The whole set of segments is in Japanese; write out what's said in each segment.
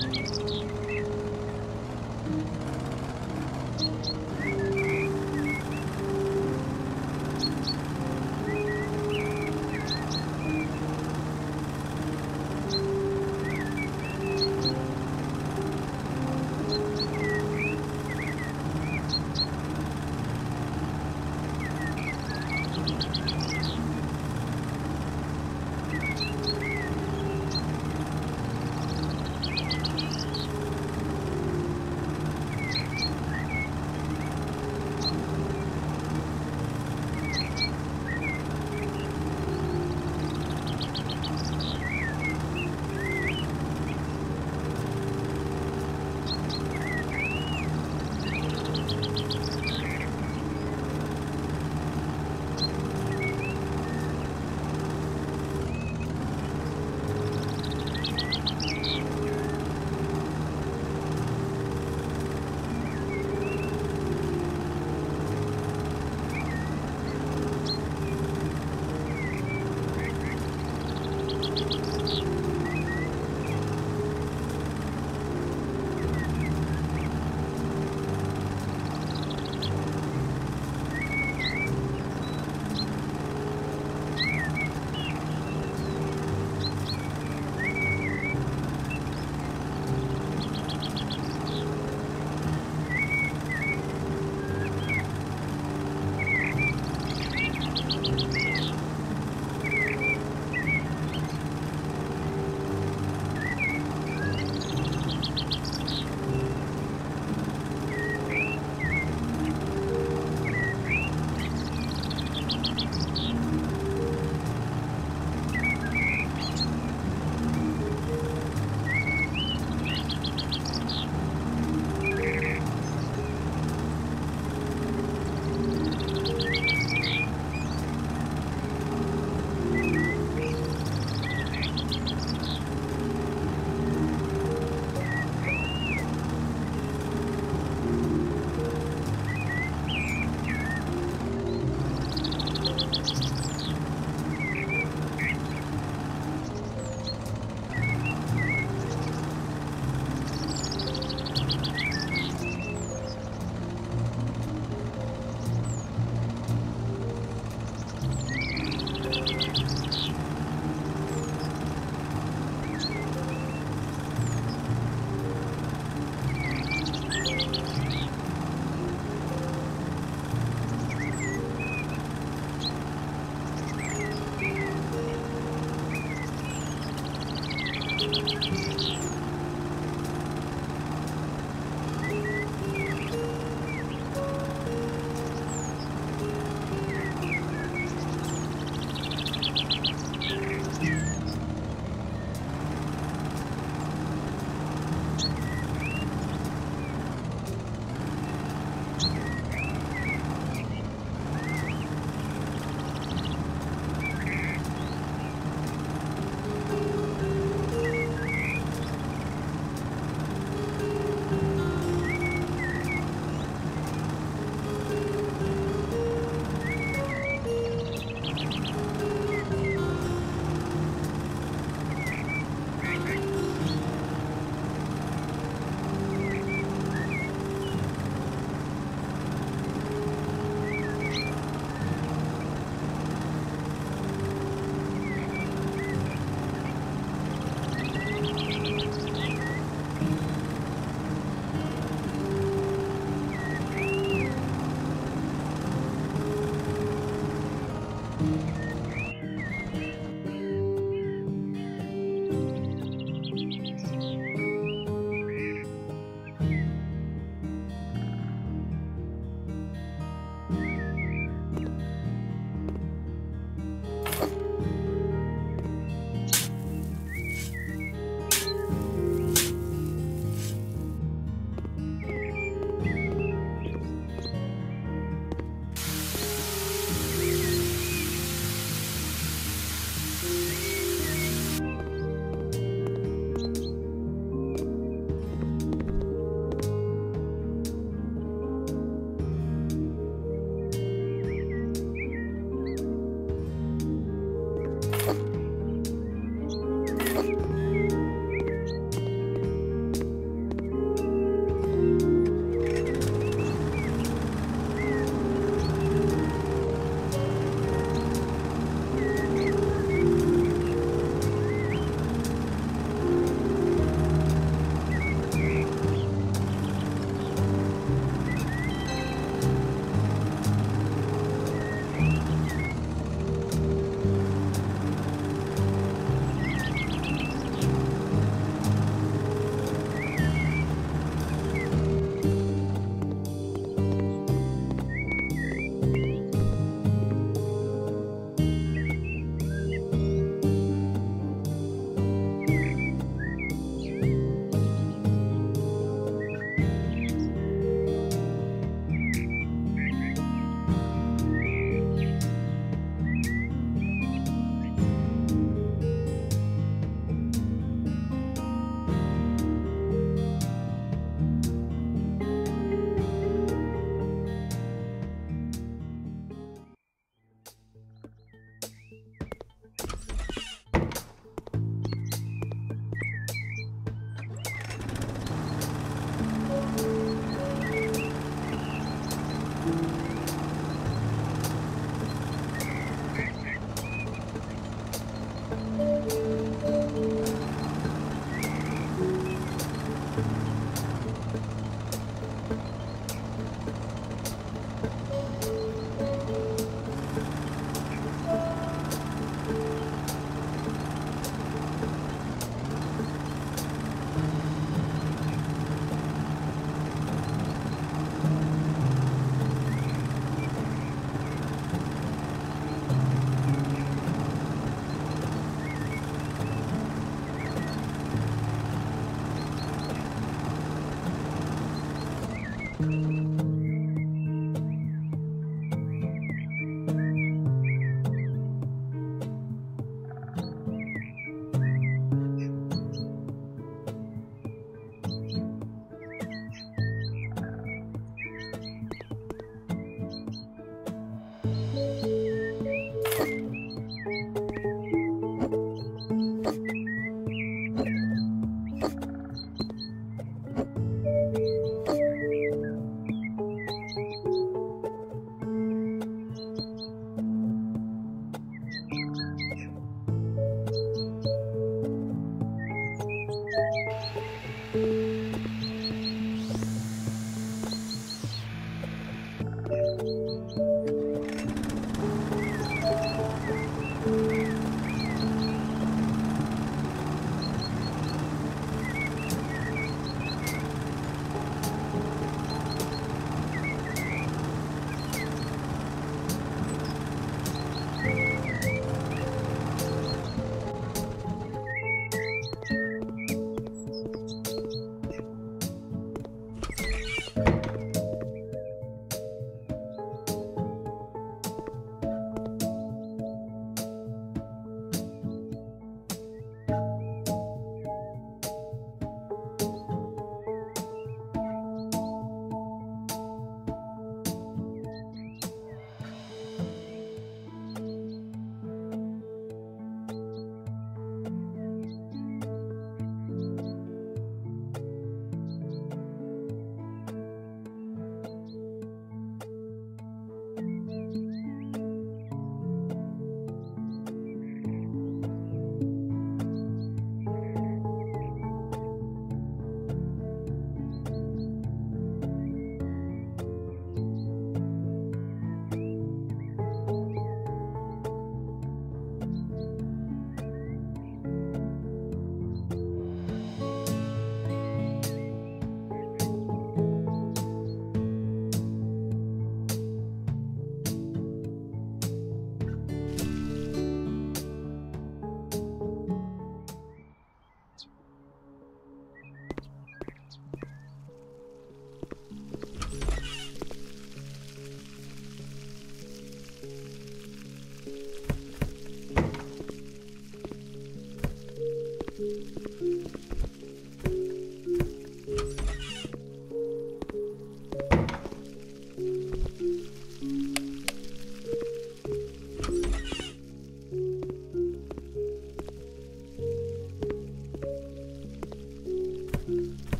えっ?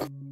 you